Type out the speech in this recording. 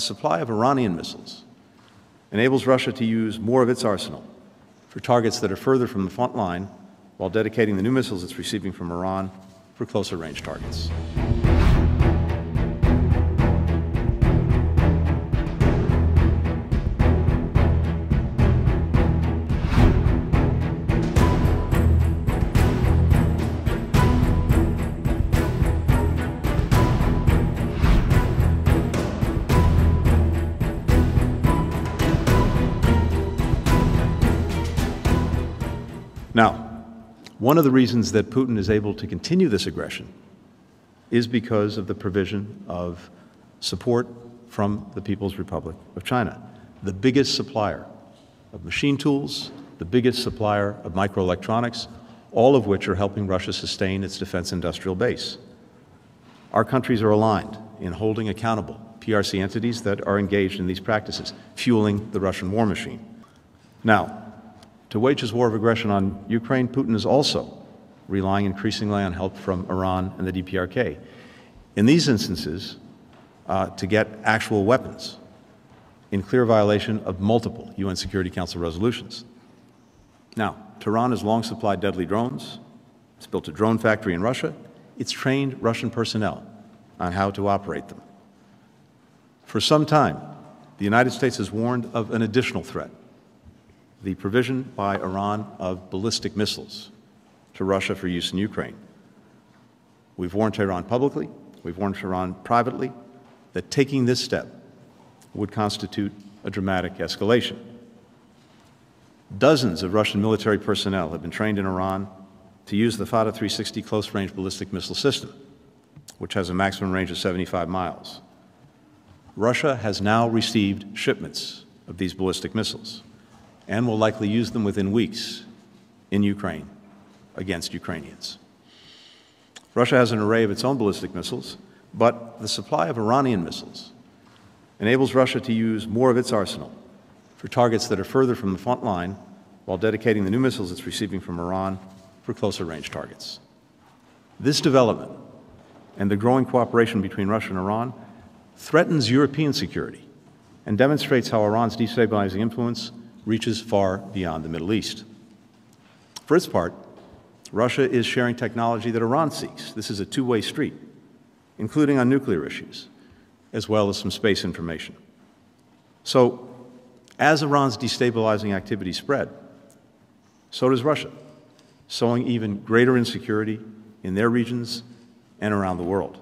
the supply of Iranian missiles enables Russia to use more of its arsenal for targets that are further from the front line while dedicating the new missiles it's receiving from Iran for closer range targets. Now, one of the reasons that Putin is able to continue this aggression is because of the provision of support from the People's Republic of China, the biggest supplier of machine tools, the biggest supplier of microelectronics, all of which are helping Russia sustain its defense industrial base. Our countries are aligned in holding accountable PRC entities that are engaged in these practices, fueling the Russian war machine. Now, to wage his war of aggression on Ukraine, Putin is also relying increasingly on help from Iran and the DPRK. In these instances, uh, to get actual weapons in clear violation of multiple UN Security Council resolutions. Now, Tehran has long supplied deadly drones. It's built a drone factory in Russia. It's trained Russian personnel on how to operate them. For some time, the United States has warned of an additional threat the provision by Iran of ballistic missiles to Russia for use in Ukraine. We've warned Tehran publicly, we've warned Tehran privately that taking this step would constitute a dramatic escalation. Dozens of Russian military personnel have been trained in Iran to use the Fath 360 close range ballistic missile system, which has a maximum range of 75 miles. Russia has now received shipments of these ballistic missiles and will likely use them within weeks in Ukraine against Ukrainians. Russia has an array of its own ballistic missiles, but the supply of Iranian missiles enables Russia to use more of its arsenal for targets that are further from the front line while dedicating the new missiles it's receiving from Iran for closer range targets. This development and the growing cooperation between Russia and Iran threatens European security and demonstrates how Iran's destabilizing influence reaches far beyond the Middle East. For its part, Russia is sharing technology that Iran seeks. This is a two way street, including on nuclear issues, as well as some space information. So, as Iran's destabilizing activities spread, so does Russia, sowing even greater insecurity in their regions and around the world.